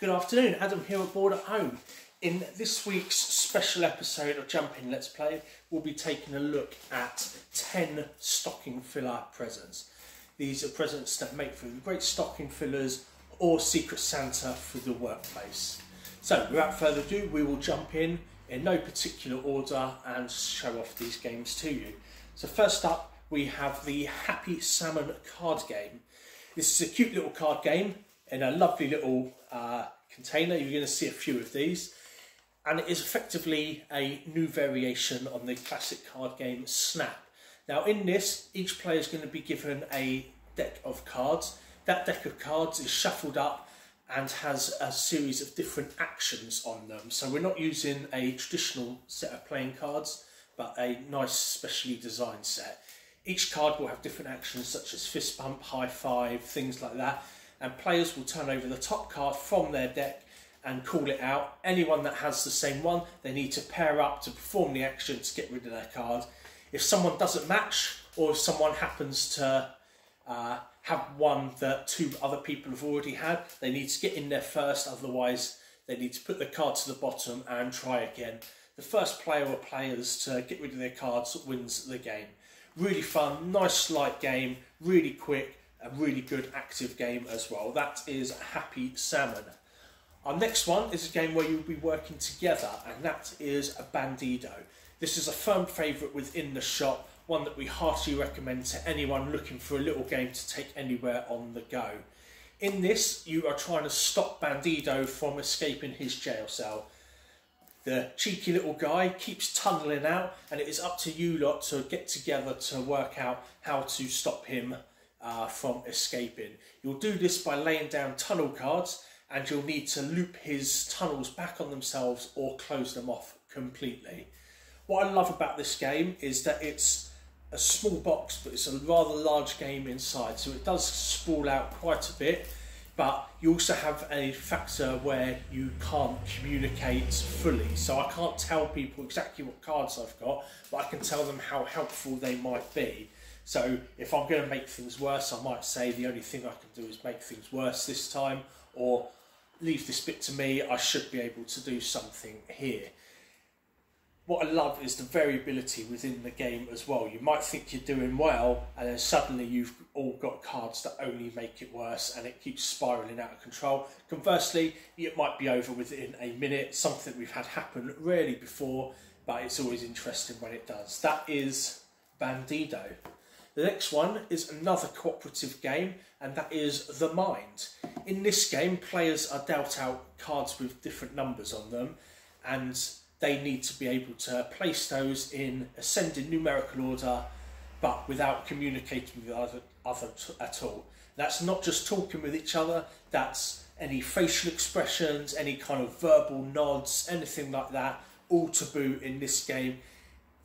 Good afternoon, Adam here at Board at Home. In this week's special episode of Jump In Let's Play, we'll be taking a look at 10 stocking filler presents. These are presents that make for great stocking fillers or Secret Santa for the workplace. So, without further ado, we will jump in in no particular order and show off these games to you. So, first up, we have the Happy Salmon card game. This is a cute little card game in a lovely little uh, container. You're going to see a few of these. And it is effectively a new variation on the classic card game Snap. Now, in this, each player is going to be given a deck of cards. That deck of cards is shuffled up and has a series of different actions on them. So, we're not using a traditional set of playing cards, but a nice, specially designed set. Each card will have different actions such as fist bump, high five, things like that. And players will turn over the top card from their deck and call it out. Anyone that has the same one, they need to pair up to perform the action to get rid of their card. If someone doesn't match, or if someone happens to uh, have one that two other people have already had, they need to get in there first, otherwise, they need to put the card to the bottom and try again. The first player or players to get rid of their cards wins the game. Really fun, nice light game, really quick, a really good active game as well. That is Happy Salmon. Our next one is a game where you'll be working together, and that is a Bandido. This is a firm favourite within the shop, one that we heartily recommend to anyone looking for a little game to take anywhere on the go. In this, you are trying to stop Bandido from escaping his jail cell. The cheeky little guy keeps tunnelling out, and it is up to you lot to get together to work out how to stop him uh, from escaping. You'll do this by laying down tunnel cards, and you'll need to loop his tunnels back on themselves or close them off completely. What I love about this game is that it's a small box, but it's a rather large game inside, so it does sprawl out quite a bit but you also have a factor where you can't communicate fully. So I can't tell people exactly what cards I've got, but I can tell them how helpful they might be. So if I'm going to make things worse, I might say the only thing I can do is make things worse this time, or leave this bit to me, I should be able to do something here what I love is the variability within the game as well. You might think you're doing well, and then suddenly you've all got cards that only make it worse, and it keeps spiraling out of control. Conversely, it might be over within a minute, something we've had happen rarely before, but it's always interesting when it does. That is Bandido. The next one is another cooperative game, and that is The Mind. In this game, players are dealt out cards with different numbers on them, and they need to be able to place those in ascending numerical order, but without communicating with other, other at all. That's not just talking with each other, that's any facial expressions, any kind of verbal nods, anything like that, all taboo in this game.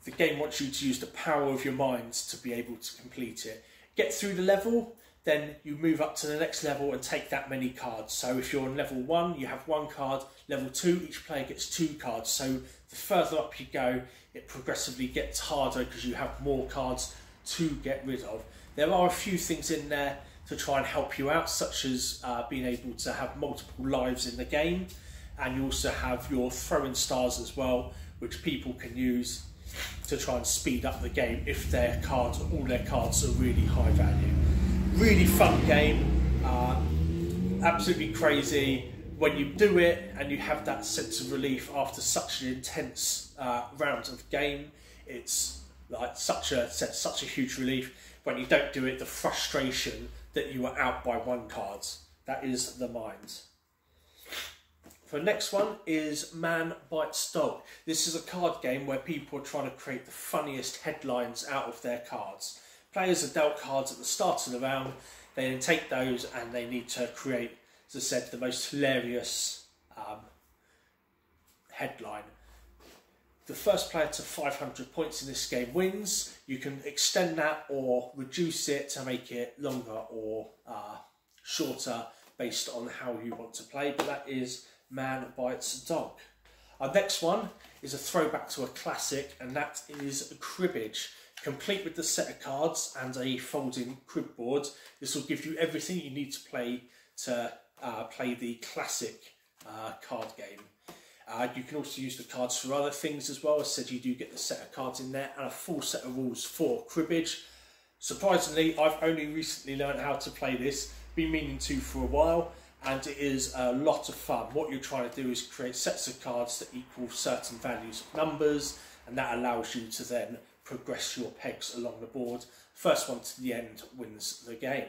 The game wants you to use the power of your minds to be able to complete it. Get through the level, then you move up to the next level and take that many cards. So if you're on level one, you have one card. Level two, each player gets two cards. So the further up you go, it progressively gets harder because you have more cards to get rid of. There are a few things in there to try and help you out, such as uh, being able to have multiple lives in the game. And you also have your throwing stars as well, which people can use to try and speed up the game if their cards, all their cards are really high value really fun game, uh, absolutely crazy. When you do it and you have that sense of relief after such an intense uh, round of game, it's like such a such a huge relief. When you don't do it, the frustration that you are out by one card. That is the mind. The next one is Man Bites Dog. This is a card game where people are trying to create the funniest headlines out of their cards. Players are dealt cards at the start of the round. They then take those and they need to create, as I said, the most hilarious um, headline. The first player to 500 points in this game wins. You can extend that or reduce it to make it longer or uh, shorter based on how you want to play, but that is Man Bites Dog. Our next one is a throwback to a classic, and that is Cribbage complete with the set of cards and a folding crib board. This will give you everything you need to play to uh, play the classic uh, card game. Uh, you can also use the cards for other things as well. As I said, you do get the set of cards in there and a full set of rules for cribbage. Surprisingly, I've only recently learned how to play this, been meaning to for a while, and it is a lot of fun. What you're trying to do is create sets of cards that equal certain values of numbers, and that allows you to then progress your pegs along the board. First one to the end wins the game.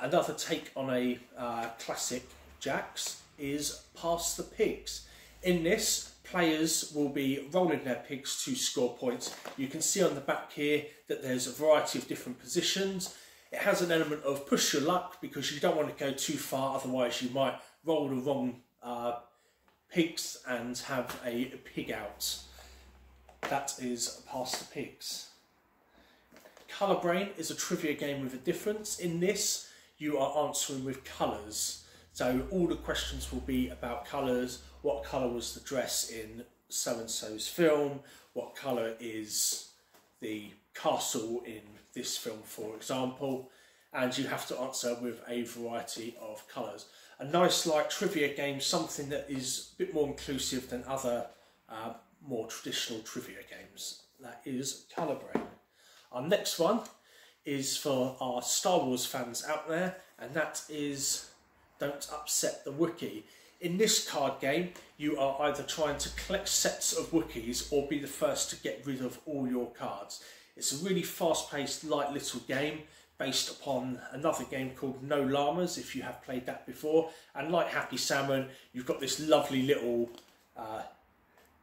Another take on a uh, classic jacks is Pass the Pigs. In this, players will be rolling their pigs to score points. You can see on the back here that there's a variety of different positions. It has an element of push your luck because you don't want to go too far, otherwise you might roll the wrong uh, pigs and have a pig out. That is Pass the Pigs. Colour Brain is a trivia game with a difference. In this, you are answering with colours. So all the questions will be about colours. What colour was the dress in so-and-so's film? What colour is the castle in this film, for example? And you have to answer with a variety of colours. A nice light trivia game, something that is a bit more inclusive than other uh, more traditional trivia games. That is Colour Brain. Our next one is for our Star Wars fans out there, and that is don't upset the Wookiee. In this card game, you are either trying to collect sets of Wookiees or be the first to get rid of all your cards. It's a really fast-paced, light little game based upon another game called No Llamas, if you have played that before. And like Happy Salmon, you've got this lovely little uh,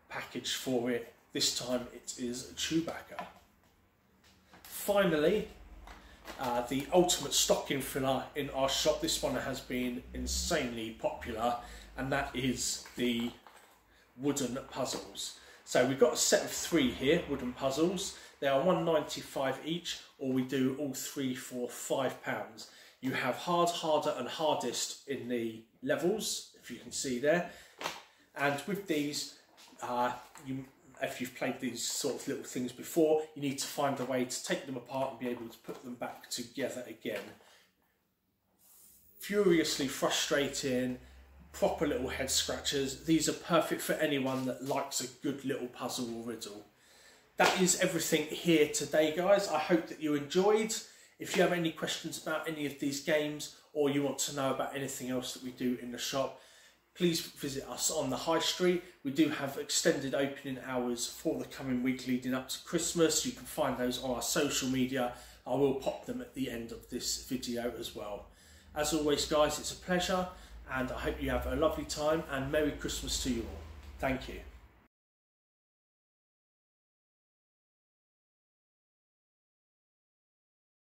package for it. This time it is Chewbacca. Finally, uh, the ultimate stocking filler in our shop. This one has been insanely popular, and that is the wooden puzzles. So we've got a set of three here, wooden puzzles. They are 195 each, or we do all three for five pounds. You have hard, harder, and hardest in the levels, if you can see there. And with these, uh, you if you've played these sort of little things before, you need to find a way to take them apart and be able to put them back together again. Furiously frustrating, proper little head scratchers. These are perfect for anyone that likes a good little puzzle or riddle. That is everything here today, guys. I hope that you enjoyed. If you have any questions about any of these games or you want to know about anything else that we do in the shop, please visit us on the high street. We do have extended opening hours for the coming week leading up to Christmas. You can find those on our social media. I will pop them at the end of this video as well. As always guys, it's a pleasure and I hope you have a lovely time and Merry Christmas to you all. Thank you.